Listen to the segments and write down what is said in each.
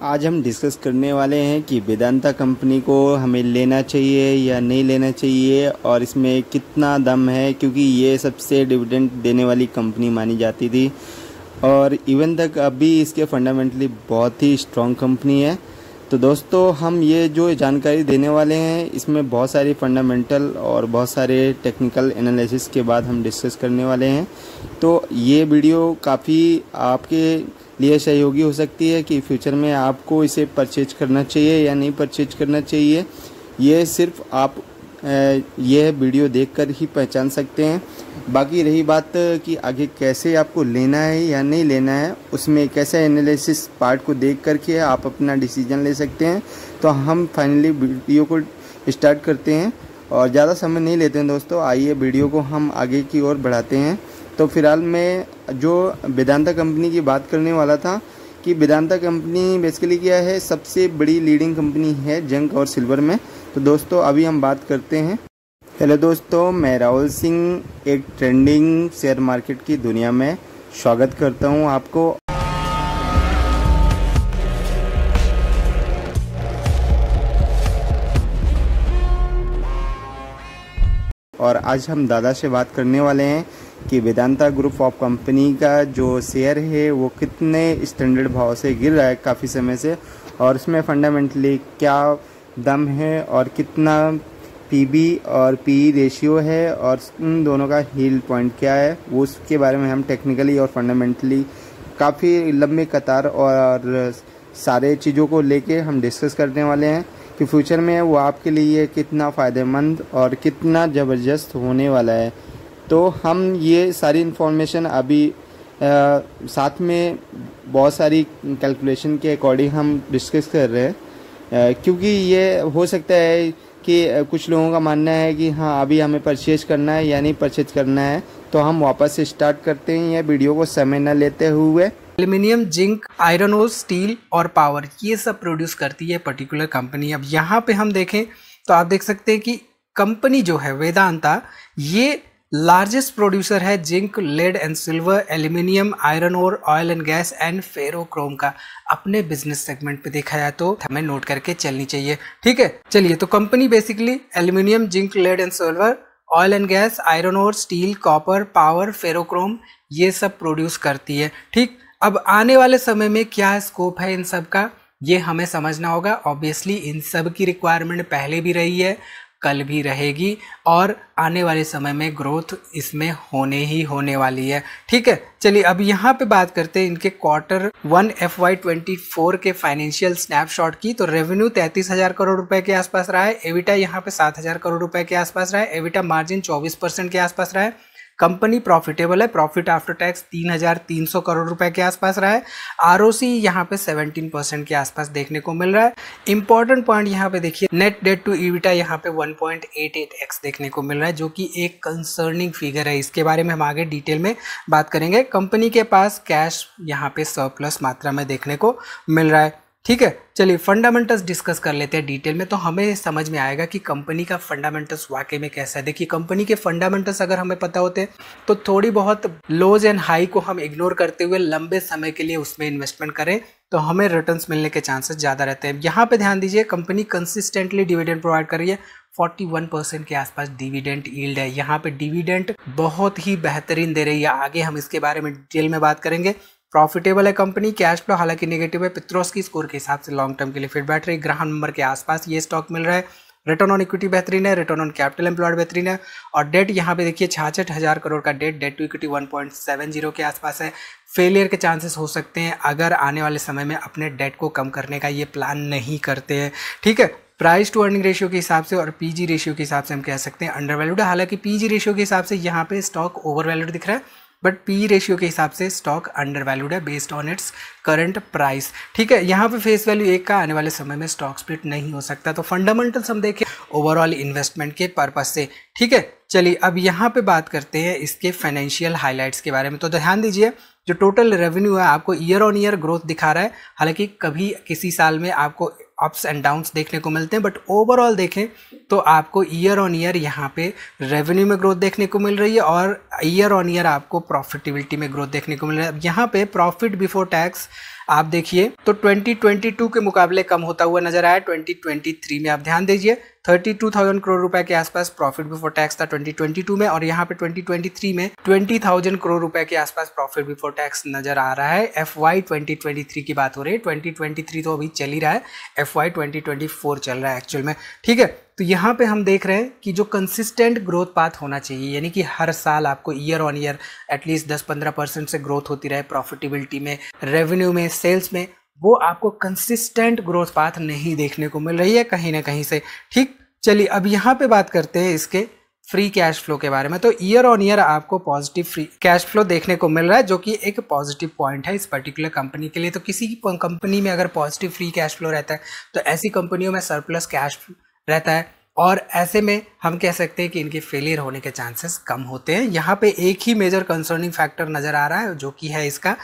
आज हम डिस्कस करने वाले हैं कि वेदांता कंपनी को हमें लेना चाहिए या नहीं लेना चाहिए और इसमें कितना दम है, क्योंकि ये सबसे डिविडेंड देने वाली कंपनी मानी जाती थी। और इवन तक अभी इसके फंडामेंटली बहुत ही स्ट्रॉन्ग कंपनी है। तो दोस्तों, हम ये जो जानकारी देने वाले हैं, इसमें बहुत सारी फंडामेंटल और बहुत सारे टेक्निकल एनालिसिस के बाद हम डिस्कस करने वाले हैं। तो ये वीडियो काफ़ी आपके लिए सहयोगी हो सकती है कि फ्यूचर में आपको इसे परचेज करना चाहिए या नहीं परचेज करना चाहिए। ये सिर्फ़ आप यह वीडियो देखकर ही पहचान सकते हैं। बाकी रही बात कि आगे कैसे आपको लेना है या नहीं लेना है, उसमें कैसे एनालिसिस पार्ट को देख करके आप अपना डिसीज़न ले सकते हैं। तो हम फाइनली वीडियो को स्टार्ट करते हैं। और ज़्यादा समय नहीं लेते हैं दोस्तों, आइए वीडियो को हम आगे की ओर बढ़ाते हैं। तो फ़िलहाल मैं जो वेदांता कंपनी की बात करने वाला था, कि वेदांता कंपनी बेसिकली क्या है, सबसे बड़ी लीडिंग कंपनी है जंक और सिल्वर में। तो दोस्तों, अभी हम बात करते हैं। हेलो दोस्तों, मैं राहुल सिंह, एक ट्रेंडिंग शेयर मार्केट की दुनिया में स्वागत करता हूँ आपको। और आज हम दादा से बात करने वाले हैं कि वेदांता ग्रुप ऑफ़ कंपनी का जो शेयर है, वो कितने स्टैंडर्ड भाव से गिर रहा है काफ़ी समय से, और उसमें फंडामेंटली क्या दम है और कितना पीबी और पी रेशियो है और उन दोनों का हील पॉइंट क्या है वो उसके बारे में हम टेक्निकली और फंडामेंटली काफ़ी लंबे कतार और सारे चीज़ों को लेके हम डिस्कस करने वाले हैं कि फ्यूचर में वो आपके लिए कितना फ़ायदेमंद और कितना ज़बरदस्त होने वाला है। तो हम ये सारी इन्फॉर्मेशन अभी आ, साथ में बहुत सारी कैलकुलेशन के अकॉर्डिंग हम डिस्कस कर रहे हैं। क्योंकि ये हो सकता है कि कुछ लोगों का मानना है कि हाँ अभी हमें परचेज करना है या नहीं परचेज करना है तो हम वापस से स्टार्ट करते हैं या वीडियो को समय न लेते हुए। एल्यूमिनियम, जिंक, आयरन और स्टील और पावर, ये सब प्रोड्यूस करती है पर्टिकुलर कंपनी अब यहाँ पे हम देखें तो आप देख सकते हैं कि कंपनी जो है, वेदांता, ये लार्जेस्ट प्रोड्यूसर है zinc, lead and silver, aluminium, iron और oil and gas and ferrochrome का। अपने बिज़नेस सेगमेंट पे देखा जाए तो हमें नोट करके चलनी चाहिए। ठीक है, चलिए तो company basically aluminium, zinc, lead and silver, oil and gas, iron और स्टील, कॉपर, पावर, फेरोक्रोम, ये सब प्रोड्यूस करती है। ठीक, अब आने वाले समय में क्या स्कोप है इन सब का? ये हमें समझना होगा। ऑब्वियसली इन सब की रिक्वायरमेंट पहले भी रही है। कल भी रहेगी और आने वाले समय में ग्रोथ इसमें होने ही होने वाली है। ठीक है, चलिए अब यहाँ पे बात करते हैं इनके quarter one F Y twenty four के फाइनेंशियल स्नैपशॉट की। तो रेवेन्यू तैंतीस हज़ार करोड़ रुपए के आसपास रहा है एविटा यहाँ पे सात हज़ार करोड़ रुपए के आसपास रहा है एविटा मार्जिन चौबीस परसेंट के आसपास रहा है। कंपनी प्रॉफिटेबल है, प्रॉफिट आफ्टर टैक्स तीन हज़ार तीन सौ करोड़ रुपए के आसपास रहा है। आर ओ सी यहाँ पे सेवनटीन परसेंट के आसपास देखने को मिल रहा है। इंपॉर्टेंट पॉइंट यहाँ पे देखिए, नेट डेट टू ईविटा यहाँ पे 1.88 एक्स देखने को मिल रहा है, जो कि एक कंसर्निंग फिगर है। इसके बारे में हम आगे डिटेल में बात करेंगे। कंपनी के पास कैश यहाँ पे सरप्लस मात्रा में देखने को मिल रहा है। ठीक है, चलिए फंडामेंटल्स डिस्कस कर लेते हैं डिटेल में तो हमें समझ में आएगा कि कंपनी का फंडामेंटल्स वाकई में कैसा है। देखिए कंपनी के फंडामेंटल्स अगर हमें पता होते तो थोड़ी बहुत लोज एंड हाई को हम इग्नोर करते हुए लंबे समय के लिए उसमें इन्वेस्टमेंट करें तो हमें रिटर्न्स मिलने के चांसेस ज़्यादा रहते हैं। यहाँ पे ध्यान दीजिए कंपनी कंसिस्टेंटली डिविडेंड प्रोवाइड कर रही है 41 परसेंट के आसपास डिविडेंट ईल्ड है। यहाँ पे डिविडेंट बहुत ही बेहतरीन दे रही है। आगे हम इसके बारे में डिटेल में बात करेंगे। प्रॉफिटेबल है कंपनी कैश फ्लो हालाँकि नेगेटिव है पित्रोस की स्कोर के हिसाब से लॉन्ग टर्म के लिए फिट बैठ रही ग्राहक नंबर के आसपास ये स्टॉक मिल रहा है। रिटर्न ऑन इक्विटी बेहतरीन है रिटर्न ऑन कैपिटल एम्प्लॉयड बेहतरीन है। और डेट यहाँ पे देखिए छाछठ हज़ार करोड़ का debt debt to equity one point seven zero के आसपास है। फेलियर के चांसेस हो सकते हैं अगर आने वाले समय में अपने डेट को कम करने का ये प्लान नहीं करते हैं। ठीक है? प्राइस टू अर्निंग रेशियो के हिसाब से और पीजी रेशियो के हिसाब से हम कह सकते हैं अंडर वैल्यूड हालाँकि पीजी रेशियो के हिसाब से यहाँ पे स्टॉक ओवर वैल्यूड दिख रहा है। बट पी रेशियो के हिसाब से स्टॉक अंडर वैल्यूड है based on its current price ठीक है, यहाँ पे फेस वैल्यू एक का आने वाले समय में स्टॉक स्प्लिट नहीं हो सकता। तो फंडामेंटल्स हम देखें ओवरऑल इन्वेस्टमेंट के पर्पज से। ठीक है, चलिए अब यहाँ पे बात करते हैं इसके फाइनेंशियल हाईलाइट्स के बारे में। तो ध्यान दीजिए, जो टोटल रेवेन्यू है आपको ईयर ऑन ईयर ग्रोथ दिखा रहा है। हालाँकि कभी किसी साल में आपको अप्स एंड डाउन्स देखने को मिलते हैं बट ओवरऑल देखें तो आपको ईयर ऑन ईयर यहाँ पे रेवेन्यू में ग्रोथ देखने को मिल रही है और ईयर ऑन ईयर आपको प्रॉफिटेबिलिटी में ग्रोथ देखने को मिल रहा है। यहाँ पे प्रॉफिट बिफोर टैक्स आप देखिए तो 2022 के मुकाबले कम होता हुआ नज़र आया 2023 में आप ध्यान दीजिए 32,000 करोड़ रुपए के आसपास प्रॉफिट बिफोर टैक्स था 2022 में और यहाँ पे 2023 में 20,000 करोड़ रुपए के आसपास प्रॉफिट बिफोर टैक्स नज़र आ रहा है। एफ़ वाई की बात हो रही है। 2023 तो अभी चल ही रहा है। एफ़ वाई चल रहा है एक्चुअल में। ठीक है तो यहाँ पे हम देख रहे हैं कि जो कंसिस्टेंट ग्रोथ पाथ होना चाहिए यानी कि हर साल आपको year on year at least 10-15 percent से ग्रोथ होती रहे प्रॉफिटेबिलिटी में रेवेन्यू में सेल्स में वो आपको कंसिस्टेंट ग्रोथ पाथ नहीं देखने को मिल रही है कहीं ना कहीं से। ठीक? चलिए, अब यहाँ पे बात करते हैं इसके फ्री कैश फ्लो के बारे में। तो ईयर ऑन ईयर आपको पॉजिटिव फ्री कैश फ्लो देखने को मिल रहा है, जो कि एक पॉजिटिव पॉइंट है इस पर्टिकुलर कंपनी के लिए। तो किसी कंपनी में अगर पॉजिटिव फ्री कैश फ्लो रहता है तो ऐसी कंपनियों में सरप्लस कैश रहता है। और ऐसे में हम कह सकते हैं कि इनके फेलियर होने के चांसेस कम होते हैं। यहाँ पे एक ही मेजर कंसर्निंग फैक्टर नज़र आ रहा है, जो कि है इसका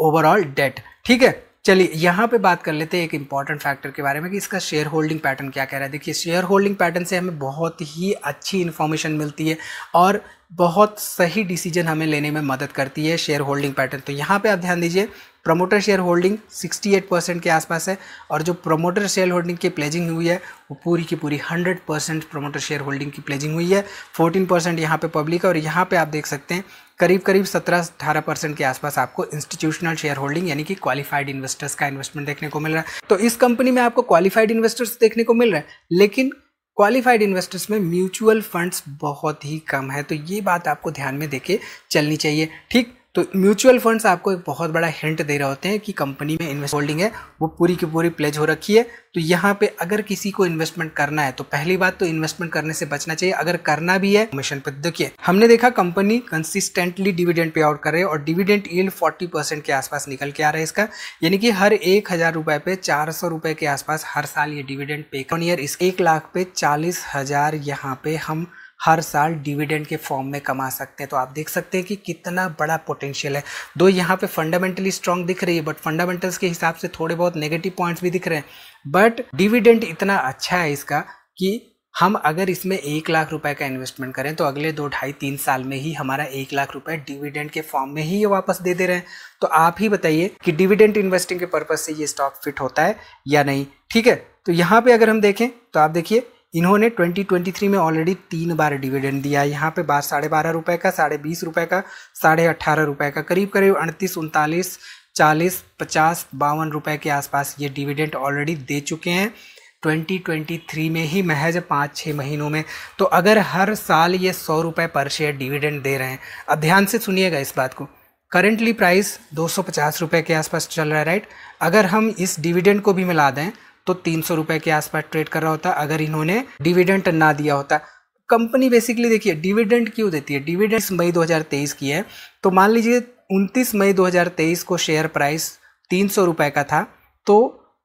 ओवरऑल डेट ठीक है? चलिए, यहाँ पे बात कर लेते हैं एक इंपॉर्टेंट फैक्टर के बारे में कि इसका शेयर होल्डिंग पैटर्न क्या कह रहा है। देखिए शेयर होल्डिंग पैटर्न से हमें बहुत ही अच्छी इन्फॉर्मेशन मिलती है और बहुत सही डिसीज़न हमें लेने में मदद करती है शेयर होल्डिंग पैटर्न तो यहाँ पे आप ध्यान दीजिए प्रमोटर शेयर होल्डिंग 68 परसेंट के आसपास है और जो प्रमोटर शेयर होल्डिंग की प्लेजिंग हुई है, वो पूरी की पूरी 100 परसेंट प्रमोटर शेयर होल्डिंग की प्लेजिंग हुई है। 14 परसेंट यहाँ पे पब्लिक है और यहाँ पे आप देख सकते हैं करीब करीब 17-18 परसेंट के आसपास आपको इंस्टीट्यूशनल शेयर होल्डिंग यानी कि क्वालिफाइड इन्वेस्टर्स का इन्वेस्टमेंट देखने को मिल रहा है। तो इस कंपनी में आपको क्वालिफाइड इन्वेस्टर्स देखने को मिल रहा है, लेकिन क्वालिफाइड इन्वेस्टर्स में म्यूचुअल फंड्स बहुत ही कम है। तो ये बात आपको ध्यान में देके चलनी चाहिए। ठीक तो म्यूचुअल फंड्स आपको एक बहुत बड़ा हिंट दे रहे होते हैं कि कंपनी में इन्वेस्ट होल्डिंग है, वो पूरी की पूरी प्लेज हो रखी है। तो यहाँ पे अगर किसी को इन्वेस्टमेंट करना है तो पहली बात तो इन्वेस्टमेंट करने से बचना चाहिए। अगर करना भी है मिशन पे देखिए, हमने देखा company consistently dividend pay out कर रहे और डिविडेंड ईल्ड फोर्टी परसेंट के आसपास निकल के आ रहा है इसका। यानी कि हर एक हज़ार रुपए पे चार सौ रुपए के आसपास हर साल ये डिविडेंड पे ईयर एक लाख पे चालीस हज़ार यहाँ पे हम हर साल डिविडेंड के फॉर्म में कमा सकते हैं। तो आप देख सकते हैं कि कितना बड़ा पोटेंशियल है। दो, यहाँ पे फंडामेंटली स्ट्रांग दिख रही है बट फंडामेंटल्स के हिसाब से थोड़े बहुत नेगेटिव पॉइंट्स भी दिख रहे हैं। बट डिविडेंड इतना अच्छा है इसका कि हम अगर इसमें एक लाख रुपए का इन्वेस्टमेंट करें तो अगले दो, ढाई, तीन साल में ही हमारा एक लाख रुपए डिविडेंड के फॉर्म में ही ये वापस दे दे रहे हैं। तो आप ही बताइए कि डिविडेंड इन्वेस्टिंग के पर्पज से ये स्टॉक फिट होता है या नहीं। ठीक है? तो यहाँ पे अगर हम देखें तो आप देखिए इन्होंने 2023 में ऑलरेडी तीन बार डिविडेंड दिया है। यहाँ पे बार साढ़े बारह रुपये का, साढ़े बीस रुपये का, साढ़े अट्ठारह रुपये का, करीब करीब अड़तीस, उनतालीस, चालीस, पचास, बावन रुपये के आसपास ये डिविडेंड ऑलरेडी दे चुके हैं। 2023 में ही महज पाँच छः महीनों में। तो अगर हर साल ये सौ रुपये पर शेयर डिविडेंड दे रहे हैं, अब ध्यान से सुनिएगा इस बात को। करेंटली प्राइस दो सौ पचास रुपये के आसपास चल रहा है राइट अगर हम इस डिविडेंड को भी मिला दें तो तीन सौ रुपए के आसपास ट्रेड कर रहा होता, अगर इन्होंने डिविडेंट ना दिया होता। कंपनी बेसिकली देखिए डिविडेंट क्यों देती है? डिविडेंट मई 2023 की है। तो मान लीजिए 29 मई 2023 को शेयर प्राइस तीन सौ रुपए का था तो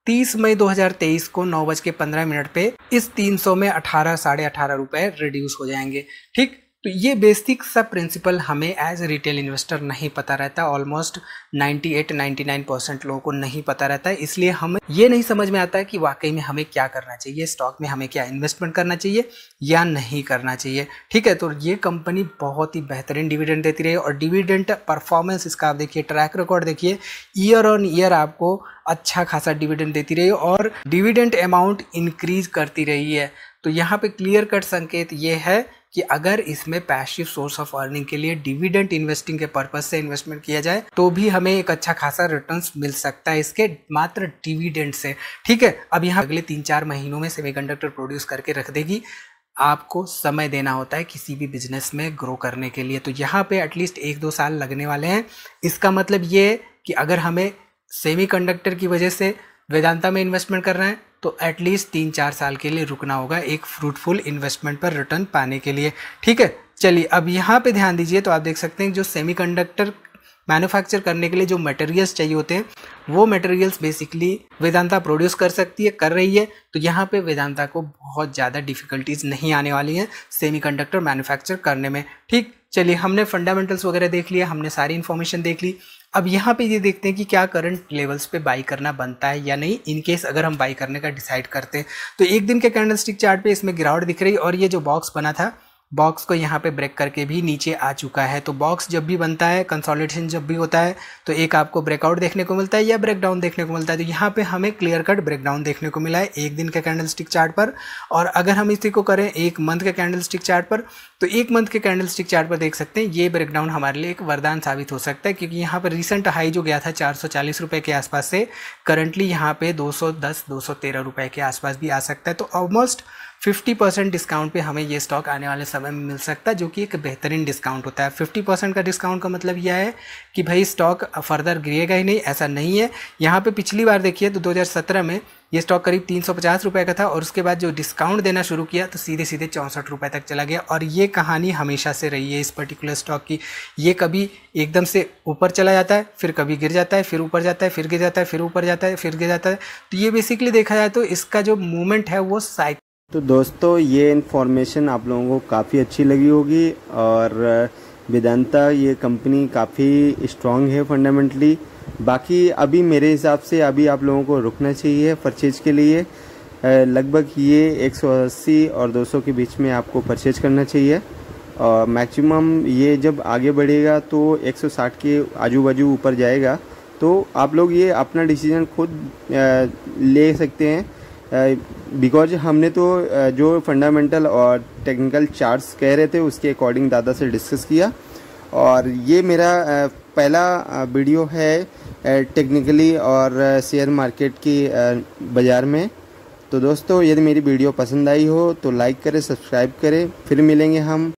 30 मई 2023 को नौ बज के पंद्रह मिनट पे इस 300 में अठारह, साढ़े अठारह रुपए रिड्यूस हो जाएँगे। ठीक? तो ये बेसिक सा प्रिंसिपल हमें एज रिटेल इन्वेस्टर नहीं पता रहता ऑलमोस्ट 98-99 परसेंट लोगों को नहीं पता रहता है इसलिए हमें ये नहीं समझ में आता है कि वाकई में हमें क्या करना चाहिए स्टॉक में हमें क्या इन्वेस्टमेंट करना चाहिए या नहीं करना चाहिए। ठीक है तो ये कंपनी बहुत ही बेहतरीन डिविडेंड देती रही और डिविडेंड परफॉर्मेंस इसका आप देखिए ट्रैक रिकॉर्ड देखिए ईयर ऑन ईयर आपको अच्छा खासा डिविडेंड देती रही और डिविडेंड अमाउंट इंक्रीज करती रही है। तो यहाँ पे क्लियर कट संकेत ये है कि अगर इसमें पैसिव सोर्स ऑफ़ अर्निंग के लिए डिविडेंट इन्वेस्टिंग के पर्पज से इन्वेस्टमेंट किया जाए तो भी हमें एक अच्छा खासा रिटर्न मिल सकता है इसके मात्र डिविडेंट से। ठीक है? अब यहाँ अगले तीन चार महीनों में सेमीकंडक्टर प्रोड्यूस करके रख देगी। आपको समय देना होता है किसी भी बिज़नेस में ग्रो करने के लिए। तो यहाँ पे एटलीस्ट एक दो साल लगने वाले हैं। इसका मतलब ये कि अगर हमें सेमीकंडक्टर की वजह से वेदांता में इन्वेस्टमेंट करना है तो एटलीस्ट तीन चार साल के लिए रुकना होगा एक फ्रूटफुल इन्वेस्टमेंट पर रिटर्न पाने के लिए। ठीक है? चलिए, अब यहाँ पे ध्यान दीजिए तो आप देख सकते हैं जो सेमीकंडक्टर मैन्युफैक्चर करने के लिए जो मटेरियल्स चाहिए होते हैं, वो मटेरियल्स बेसिकली वेदांता प्रोड्यूस कर सकती है, कर रही है। तो यहाँ पे वेदांता को बहुत ज़्यादा डिफिकल्टीज नहीं आने वाली हैं सेमीकंडक्टर मैन्युफैक्चर करने में। ठीक? चलिए, हमने फंडामेंटल्स वगैरह देख लिया हमने सारी इन्फॉर्मेशन देख ली। अब यहाँ पे ये देखते हैं कि क्या करंट लेवल्स पे बाई करना बनता है या नहीं इन केस अगर हम बाई करने का डिसाइड करते हैं। तो एक दिन के कैंडलस्टिक चार्ट पे इसमें गिरावट दिख रही और ये जो बॉक्स बना था बॉक्स को यहाँ पे ब्रेक करके भी नीचे आ चुका है। तो बॉक्स जब भी बनता है कंसोलिडेशन जब भी होता है तो एक आपको ब्रेकआउट देखने को मिलता है या ब्रेकडाउन देखने को मिलता है। तो यहाँ पे हमें क्लियर कट ब्रेकडाउन देखने को मिला है एक दिन के कैंडल स्टिक चार्ट पर। और अगर हम इसी को करें एक मंथ के कैंडल स्टिक चार्ट पर तो एक मंथ के कैंडल स्टिक चार्ट पर देख सकते हैं, ये ब्रेकडाउन हमारे लिए एक वरदान साबित हो सकता है, क्योंकि यहाँ पर रिसेंट हाई जो गया था चार सौ के आसपास से करंटली यहाँ पे दो सौ रुपए के आसपास भी आ सकता है। तो ऑलमोस्ट 50 परसेंट डिस्काउंट पे हमें ये स्टॉक आने वाले समय में मिल सकता है, जो कि एक बेहतरीन डिस्काउंट होता है। 50 परसेंट का डिस्काउंट का मतलब यह है कि भाई स्टॉक फर्दर गिरेगा ही नहीं, ऐसा नहीं है। यहाँ पे पिछली बार देखिए तो 2017 में ये स्टॉक करीब तीन सौ का था और उसके बाद जो डिस्काउंट देना शुरू किया तो सीधे सीधे चौंसठ रुपये तक चला गया। और ये कहानी हमेशा से रही है इस पर्टिकुलर स्टॉक की। ये कभी एकदम से ऊपर चला जाता है, फिर कभी गिर जाता है, फिर ऊपर जाता है, फिर गिर जाता है, फिर ऊपर जाता है, फिर गिर जाता है। तो ये बेसिकली देखा जाए तो इसका जो मूवमेंट है वो साइकिल तो दोस्तों, ये इन्फॉर्मेशन आप लोगों को काफ़ी अच्छी लगी होगी और वेदांता ये कंपनी काफ़ी स्ट्रांग है फंडामेंटली बाकी अभी मेरे हिसाब से अभी आप लोगों को रुकना चाहिए परचेज के लिए। लगभग ये 180 और 200 के बीच में आपको परचेज करना चाहिए। और मैक्सिमम ये जब आगे बढ़ेगा तो 160 के आजू बाजू ऊपर जाएगा। तो आप लोग ये अपना डिसीज़न खुद ले सकते हैं। बिकॉज़ हमने तो जो फंडामेंटल और टेक्निकल चार्ट्स कह रहे थे, उसके अकॉर्डिंग दादा से डिस्कस किया। और ये मेरा पहला वीडियो है टेक्निकली और शेयर मार्केट की बाज़ार में। तो दोस्तों, यदि मेरी वीडियो पसंद आई हो तो लाइक करें सब्सक्राइब करें। फिर मिलेंगे हम।